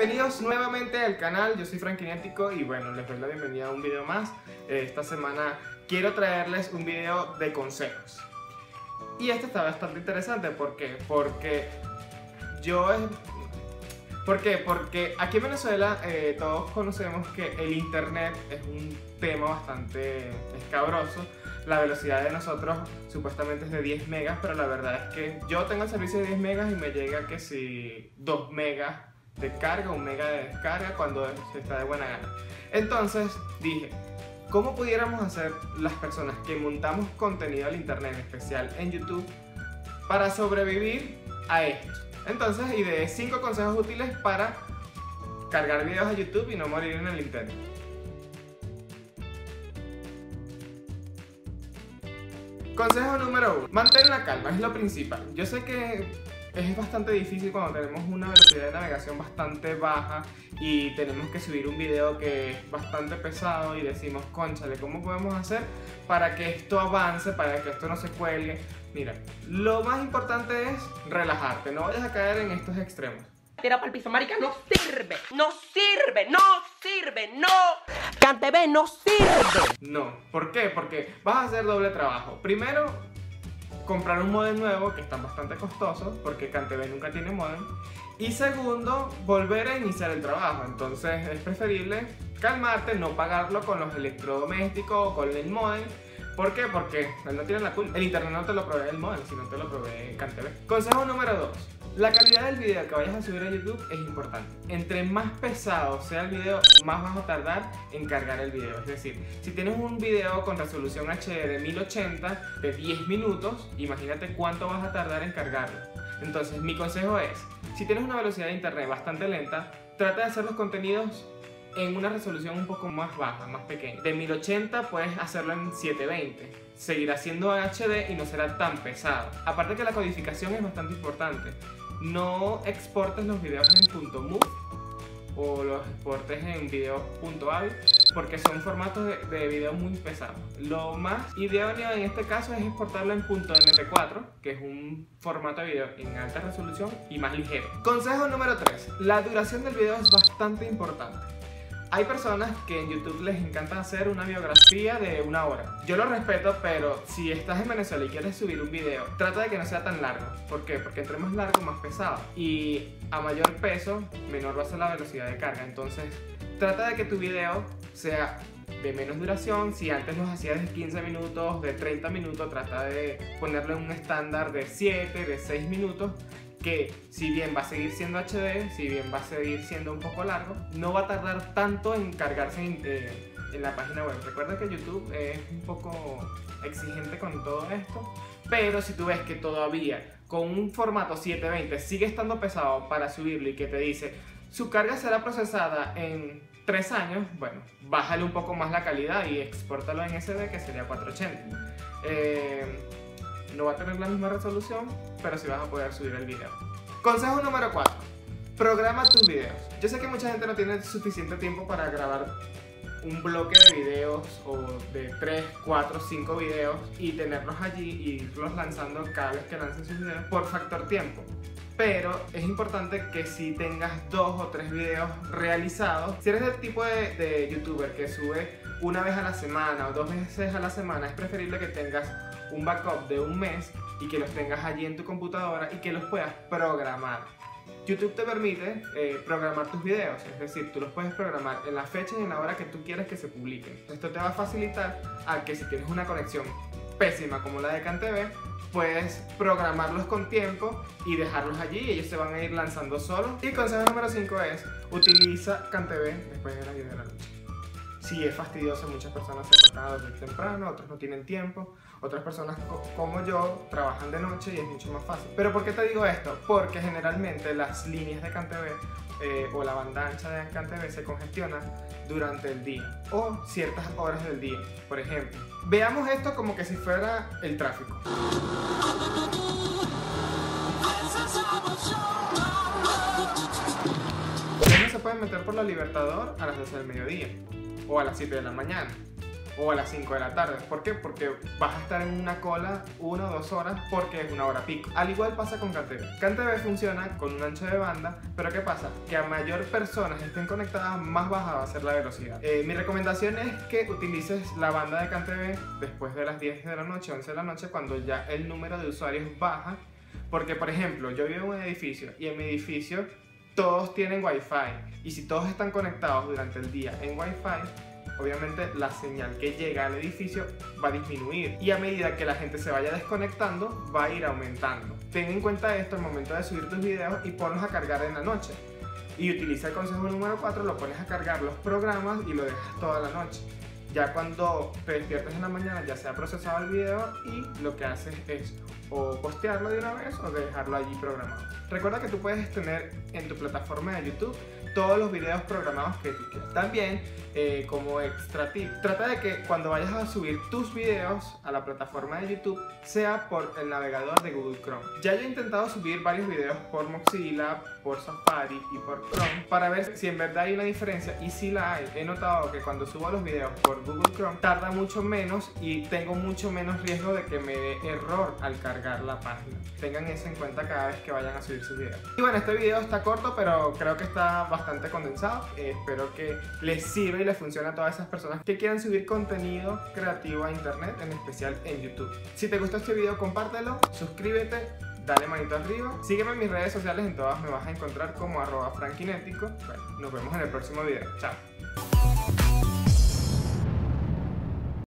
bienvenidos nuevamente al canal, yo soy Frankinético y bueno, les doy la bienvenida a un video más. Eh, esta semana quiero traerles un video de consejos. Y este está bastante interesante, ¿por qué? Porque yo... ¿Por qué? Porque aquí en Venezuela eh, todos conocemos que el internet es un tema bastante escabroso. La velocidad de nosotros supuestamente es de 10 megas, pero la verdad es que yo tengo el servicio de 10 megas y me llega que si 2 megas de carga, un mega de descarga cuando se está de buena gana. Entonces dije, ¿cómo pudiéramos hacer las personas que montamos contenido al internet, en especial en YouTube, para sobrevivir a esto? Entonces ideé 5 consejos útiles para cargar videos a YouTube y no morir en el intento. Consejo número 1. Mantén la calma, es lo principal. Yo sé que es bastante difícil cuando tenemos una velocidad de navegación bastante baja y tenemos que subir un video que es bastante pesado y decimos, conchale, ¿cómo podemos hacer para que esto avance, para que esto no se cuelgue? Mira, lo más importante es relajarte, no vayas a caer en estos extremos. Tira para el piso, marica, no sirve, no sirve, no sirve, no. CanTV no sirve. No, ¿por qué? Porque vas a hacer doble trabajo. Primero, comprar un modem nuevo que están bastante costosos porque CanTV nunca tiene modem. Y segundo, volver a iniciar el trabajo. Entonces es preferible calmarte, no pagarlo con los electrodomésticos o con el modem. ¿Por qué? Porque no tiene la culpa. El internet no te lo provee el modem, sino te lo provee CanTV. Consejo número 2 la calidad del video que vayas a subir a YouTube es importante. Entre más pesado sea el video, más vas a tardar en cargar el video. Es decir, si tienes un video con resolución HD de 1080 de 10 minutos, imagínate cuánto vas a tardar en cargarlo. Entonces, mi consejo es, si tienes una velocidad de internet bastante lenta, trata de hacer los contenidos en una resolución un poco más baja, más pequeña. De 1080 puedes hacerlo en 720. Seguirá siendo HD y no será tan pesado. Aparte que la codificación es bastante importante no exportes los videos en .move o los exportes en video.avi porque son formatos de, de, video muy pesados. Lo más idóneo en este caso es exportarlo en .mp4, que es un formato de video en alta resolución y más ligero. Consejo número 3. La duración del video es bastante importante. Hay personas que en YouTube les encanta hacer una biografía de una hora. Yo lo respeto, pero si estás en Venezuela y quieres subir un video, trata de que no sea tan largo. ¿Por qué? Porque entre más largo, más pesado. Y a mayor peso, menor va a ser la velocidad de carga. Entonces, trata de que tu video sea de menos duración. Si antes los hacías de 15 minutos, de 30 minutos, trata de ponerlo en un estándar de 7, de 6 minutos que si bien va a seguir siendo HD, si bien va a seguir siendo un poco largo, no va a tardar tanto en cargarse en, eh, en la página web. Recuerda que YouTube es un poco exigente con todo esto, pero si tú ves que todavía con un formato 720 sigue estando pesado para subirlo y que te dice su carga será procesada en 3 años, bueno, bájale un poco más la calidad y exportalo en SD que sería 480. Eh, no va a tener la misma resolución, pero sí vas a poder subir el video. Consejo número 4. Programa tus videos. Yo sé que mucha gente no tiene suficiente tiempo para grabar un bloque de videos o de 3, 4, 5 videos y tenerlos allí y irlos lanzando cada vez que lancen sus videos por factor tiempo. Pero es importante que si tengas dos o tres videos realizados, si eres del tipo de, youtuber que sube una vez a la semana o dos veces a la semana, es preferible que tengas un backup de un mes y que los tengas allí en tu computadora y que los puedas programar. YouTube te permite eh, programar tus videos, es decir, tú los puedes programar en la fecha y en la hora que tú quieres que se publiquen. Esto te va a facilitar a que si tienes una conexión pésima como la de CanTV, puedes programarlos con tiempo y dejarlos allí ellos se van a ir lanzando solos. Y consejo número 5 es, utiliza CanTV después de la 10 de la noche sí es fastidioso, muchas personas se acuestan a dormir temprano, otros no tienen tiempo, otras personas como yo trabajan de noche y es mucho más fácil. Pero ¿por qué te digo esto? Porque generalmente las líneas de CanTV eh, o la banda ancha de CanTV se congestionan durante el día o ciertas horas del día. Por ejemplo, veamos esto como que si fuera el tráfico. no se pueden meter por la Libertador a las 12 del mediodía o a las 7 de la mañana o a las 5 de la tarde. ¿Por qué? Porque vas a estar en una cola una o dos horas porque es una hora pico. Al igual pasa con CanTV. CanTV funciona con un ancho de banda, pero ¿qué pasa? Que a mayor personas estén conectadas, más baja va a ser la velocidad. Eh, mi recomendación es que utilices la banda de CanTV después de las 10 de la noche, 11 de la noche, cuando ya el número de usuarios baja. Porque, por ejemplo, yo vivo en un edificio y en mi edificio todos tienen Wi-Fi. Y si todos están conectados durante el día en Wi-Fi, obviamente la señal que llega al edificio va a disminuir y a medida que la gente se vaya desconectando va a ir aumentando. Ten en cuenta esto al momento de subir tus videos y ponlos a cargar en la noche. Y utiliza el consejo número 4, lo pones a cargar los programas y lo dejas toda la noche. Ya cuando te despiertes en la mañana ya se ha procesado el video y lo que haces es o postearlo de una vez o dejarlo allí programado. Recuerda que tú puedes tener en tu plataforma de YouTube todos los videos programados que tú quieras. También, eh, como extra tip, trata de que cuando vayas a subir tus videos a la plataforma de YouTube sea por el navegador de Google Chrome. Ya yo he intentado subir varios videos por Mozilla, por Safari y por Chrome para ver si en verdad hay una diferencia y si la hay. He notado que cuando subo los videos por Google Chrome tarda mucho menos y tengo mucho menos riesgo de que me dé error al cargar la página. Tengan eso en cuenta cada vez que vayan a subir sus videos. Y bueno, este video está corto, pero creo que está bastante condensado. Eh, espero que les sirva y les funcione a todas esas personas que quieran subir contenido creativo a internet, en especial en YouTube. Si te gustó este video, compártelo, suscríbete dale manito arriba. Sígueme en mis redes sociales, en todas me vas a encontrar como arroba frankinético. Nos vemos en el próximo video. Chao.